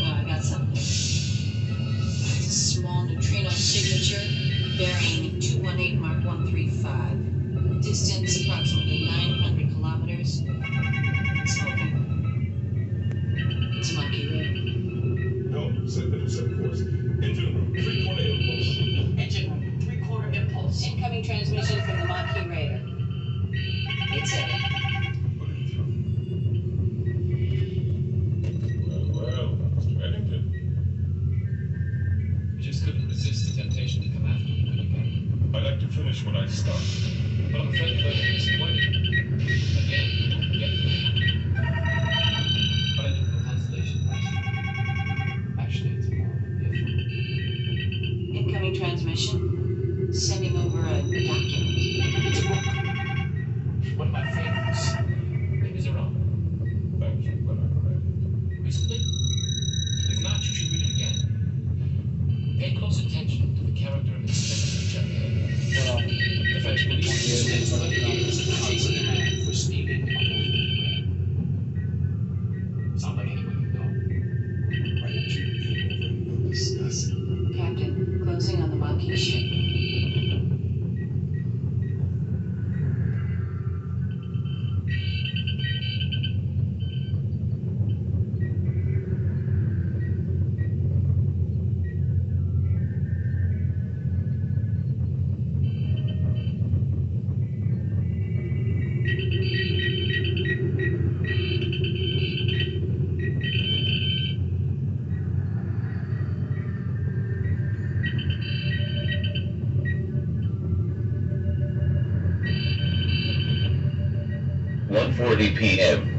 Well, I got something. It's a small neutrino signature bearing 218 Mark 135. Distance approximately 900 kilometers. Resist the temptation to come after me, could you, Captain? I like to finish what I start. But I'm afraid you're going to be disappointed. Again, you won't get me. But I do have a constellation question. Actually, it's more of a if. incoming transmission. Sending over a, a document. It's a book. One of my favorites. Name is Iran. Thank you, but I read it. Recently? If not, you should read it again. Pay close attention to the character of Inspector Javert. The French police spent 20 years chasing a man for stealing a moving Sound like anyone you know. Why don't you come over and we'll discuss? Captain, closing on the Maquis ship. One forty PM.